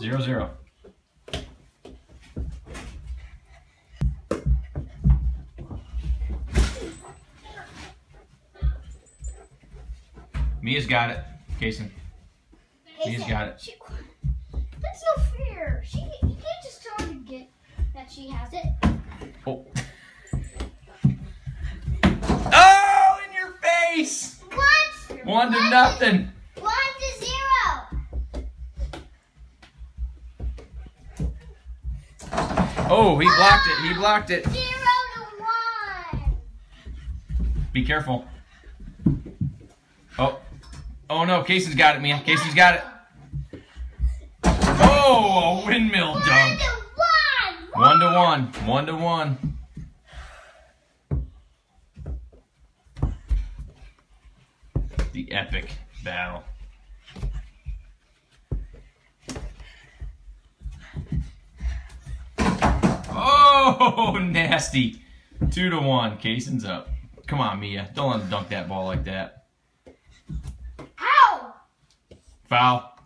Zero zero. Mia's got it. Cason. Mia's got it. She, that's no fair. She you can't just tell her to get that she has it. Oh. Oh, in your face! What? One to nothing. One to zero. Oh, he blocked it. He blocked it. Zero to one. Be careful. Oh. Oh no, Casey's got it, man. Casey's got it. Oh, a windmill One dunk. to one. One to one. One to one. The epic battle. Oh, nasty. Two to one. Cason's up. Come on, Mia. Don't let him dunk that ball like that. Ow! Foul.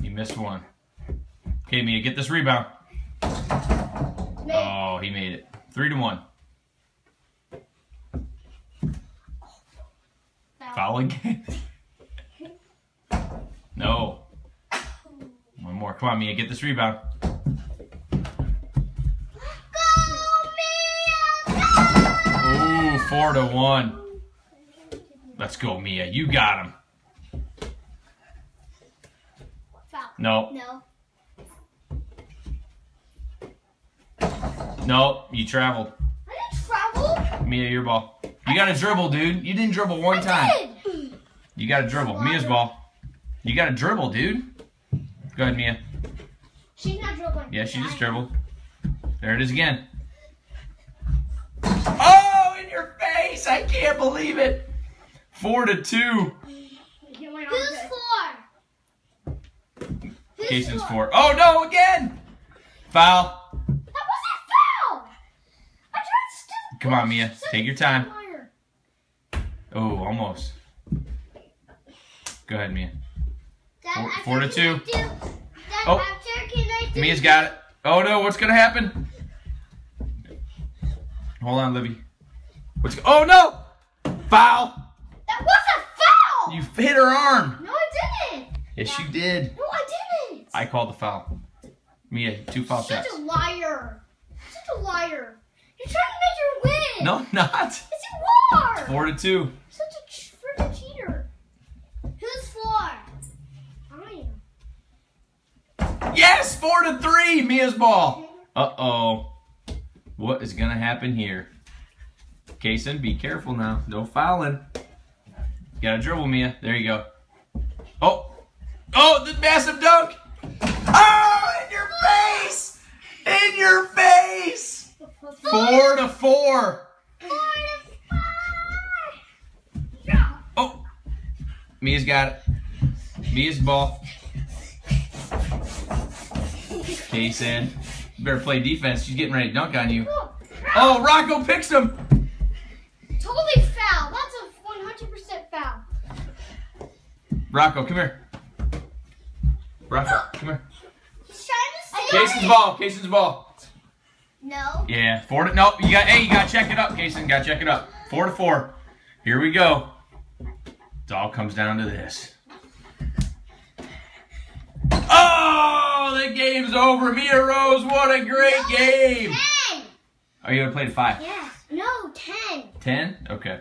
He missed one. Okay, Mia, get this rebound. Oh, he made it. Three to one. foul. Foul again. no. One more. Come on, Mia, get this rebound. Go, Mia! Ooh, four to one. Let's go, Mia. You got him. Foul. No, No. no, you traveled. I didn't travel. Mia, your ball. You got to dribble, dude. You didn't dribble one time. Did. You got to dribble. Mia's ball. You got to dribble, dude. Go ahead, Mia. She's not dribbling. Yeah, she just dribbled. There it is again. Oh, in your face! I can't believe it. Four to two. Who's four? Who's Jason's four. Oh no, again! Foul. That wasn't foul. I tried to. Come on, Mia. Take your time. Oh, almost. Go ahead, Mia. Dad, Four- four to two. do- Dad, Oh. After can I do Mia's got it. Oh no, what's gonna happen? Hold on, Libby. What's oh no! Foul! That was a foul. You hit her arm. No, I didn't. Yes, you did. No, I didn't. I called the foul. Mia, two foul Such shots. a liar. Such a liar. You're trying to make her win. No, I'm not. Yes, you are. Four to two. Such a ch- freaking cheater. Who's four? I am. Yes, four to three. Mia's ball. Uh oh. What is gonna happen here? Cason, be careful now. No fouling. You gotta dribble, Mia. There you go. Oh, oh, the massive dunk. Oh, in your face! In your face! Four to four. Four to five. Oh. Mia's got it. Mia's ball. Cason, you better play defense. She's getting ready to dunk on you. Oh, Oh, Rocco picks him. Totally foul. That's a 100% foul. Rocco, come here. Rocco, oh. come here. He's trying to steal Cason's it. ball. Cason's ball. No. Yeah, four to no. You got. Hey, you got to check it up, Cason. Got to check it up. Four to four. Here we go. It all comes down to this. Oh, the game's over. Mia Rose, what a great game. Ten. Are you gonna play to five? Yes. No, ten. Ten? Okay.